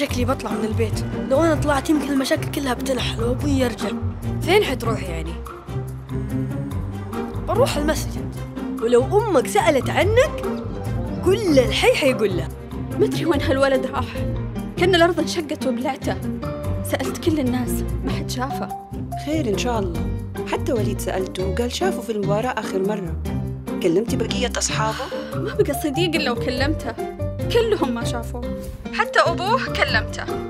شكلي بطلع من البيت. لو أنا طلعت يمكن المشاكل كلها بتنحل وأبوي يرجع. فين حتروح يعني؟ بروح المسجد. ولو أمك سألت عنك كل الحي حيقول لها ما أدري وين هالولد راح. كأن الأرض انشقت وبلعته. سألت كل الناس ما حد شافه. خير إن شاء الله. حتى وليد سألته وقال شافه في المباراة آخر مرة. كلمتي بقية أصحابه؟ ما بقى صديق إلا وكلمته. كلهم ما شافوه. حتى أبوه كلمته.